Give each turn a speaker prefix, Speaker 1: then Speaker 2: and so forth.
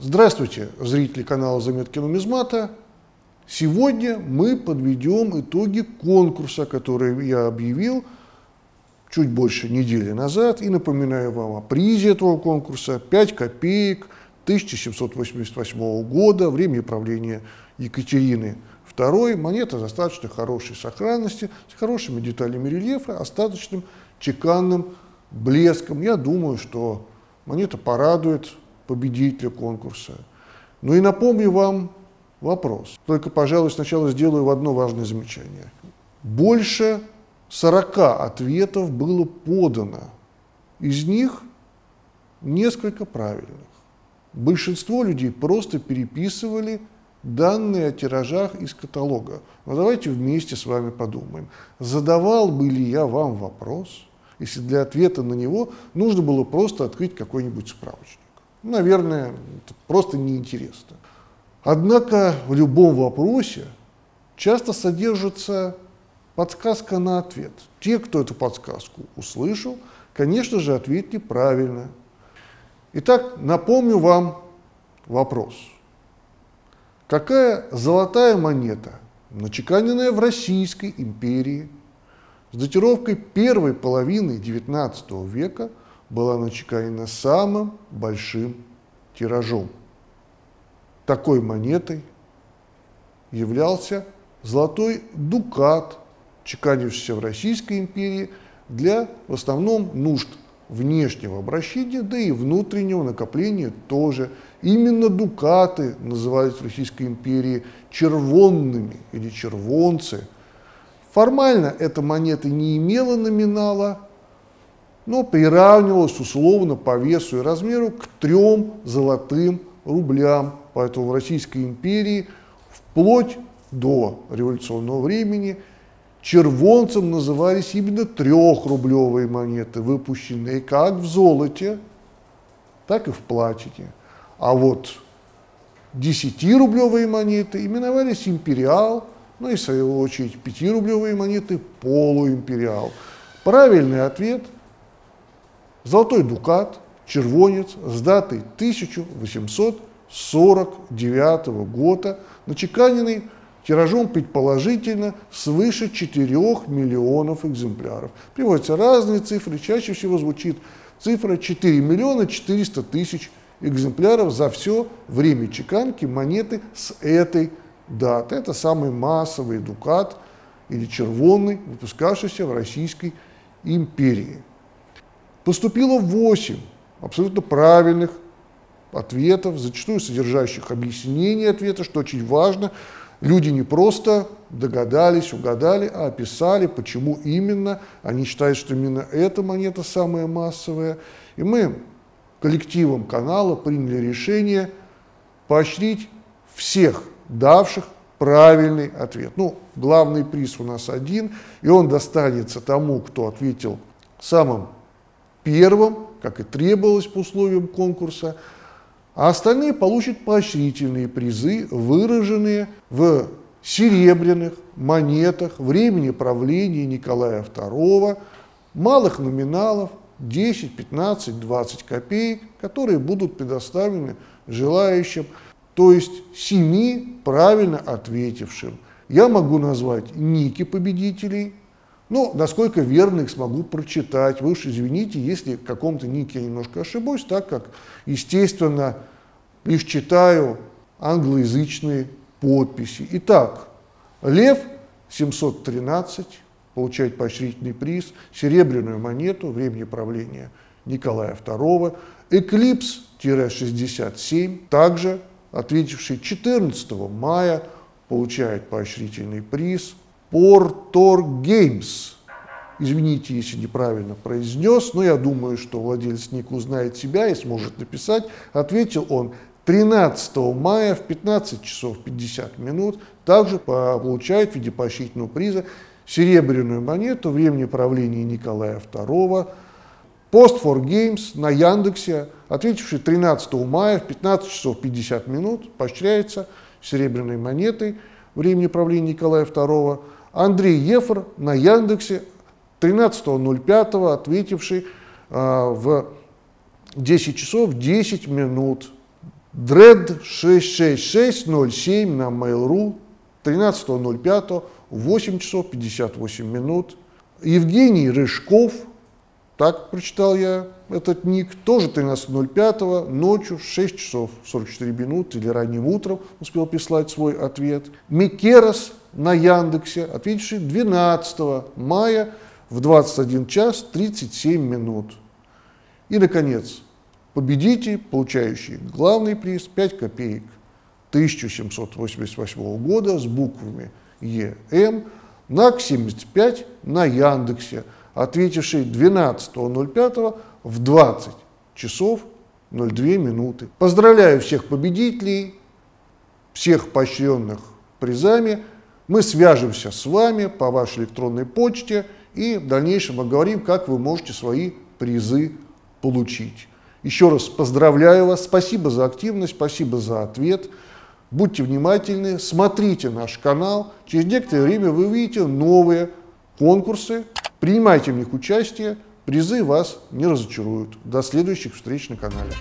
Speaker 1: Здравствуйте, зрители канала «Заметки нумизмата». Сегодня мы подведем итоги конкурса, который я объявил чуть больше недели назад. И напоминаю вам о призе этого конкурса 5 копеек 1788 года, времени правления Екатерины II. Монета достаточно хорошей сохранности, с хорошими деталями рельефа, остаточным чеканным блеском. Я думаю, что монета порадует победителя конкурса. Ну и напомню вам вопрос. Только, пожалуй, сначала сделаю одно важное замечание. Больше 40 ответов было подано. Из них несколько правильных. Большинство людей просто переписывали данные о тиражах из каталога. Но давайте вместе с вами подумаем, задавал бы ли я вам вопрос, если для ответа на него нужно было просто открыть какой-нибудь справочник. Наверное, просто неинтересно. Однако в любом вопросе часто содержится подсказка на ответ. Те, кто эту подсказку услышал, конечно же, ответили правильно. Итак, напомню вам вопрос. Какая золотая монета, начеканенная в Российской империи, с датировкой первой половины XIX века – была начеканена самым большим тиражом. Такой монетой являлся золотой дукат, чеканившийся в Российской империи для в основном нужд внешнего обращения, да и внутреннего накопления тоже. Именно дукаты назывались в Российской империи червонными или червонцы. Формально эта монета не имела номинала, но приравнивалось условно по весу и размеру к трем золотым рублям. Поэтому в Российской империи вплоть до революционного времени червонцем назывались именно трехрублевые монеты, выпущенные как в золоте, так и в платине. А вот десятирублевые монеты именовались империал, ну и в свою очередь пятирублевые монеты полуимпериал. Правильный ответ – Золотой дукат, червонец с датой 1849 года, начеканенный тиражом предположительно свыше 4 миллионов экземпляров. Приводятся разные цифры, чаще всего звучит цифра 4 миллиона 400 тысяч экземпляров за все время чеканки монеты с этой даты. Это самый массовый дукат или червонный, выпускавшийся в Российской империи. Поступило 8 абсолютно правильных ответов, зачастую содержащих объяснение ответа, что очень важно. Люди не просто догадались, угадали, а описали, почему именно. Они считают, что именно эта монета самая массовая. И мы коллективом канала приняли решение поощрить всех давших правильный ответ. Ну, главный приз у нас один, и он достанется тому, кто ответил самым первым, как и требовалось по условиям конкурса, а остальные получат поощрительные призы, выраженные в серебряных монетах времени правления Николая II, малых номиналов 10, 15, 20 копеек, которые будут предоставлены желающим, то есть семи правильно ответившим. Я могу назвать ники победителей, ну, насколько верно их смогу прочитать. Вы уж извините, если в каком-то нике я немножко ошибусь, так как, естественно, лишь читаю англоязычные подписи. Итак, Лев 713 получает поощрительный приз, серебряную монету времени правления Николая II, Эклипс-67, также ответивший 14 мая, получает поощрительный приз – Портор Геймс. Извините, если неправильно произнес, но я думаю, что владелец ника узнает себя и сможет написать. Ответил он 13 мая в 15 часов 50 минут. Также получает в виде поощрительного приза серебряную монету времени правления Николая II. Post for Games на Яндексе, ответивший 13 мая в 15 часов 50 минут, поощряется серебряной монетой времени правления Николая II. Андрей Ефор на Яндексе 13.05 ответивший а, в 10 часов 10 минут. Dread 66607 на Mail.ru 13.05 8 часов 58 минут. Евгений Рыжков, так прочитал я этот ник, тоже 13.05 ночью 6 часов 44 минуты или ранним утром успел прислать свой ответ. Микерос на Яндексе, ответивший 12 мая в 21 час 37 минут. И, наконец, победитель, получающий главный приз 5 копеек 1788 года с буквами ЕМ, НАК-75 на Яндексе, ответивший 12.05 в 20 часов 02 минуты. Поздравляю всех победителей, всех поощренных призами. Мы свяжемся с вами по вашей электронной почте и в дальнейшем поговорим, как вы можете свои призы получить. Еще раз поздравляю вас, спасибо за активность, спасибо за ответ. Будьте внимательны, смотрите наш канал. Через некоторое время вы увидите новые конкурсы. Принимайте в них участие, призы вас не разочаруют. До следующих встреч на канале.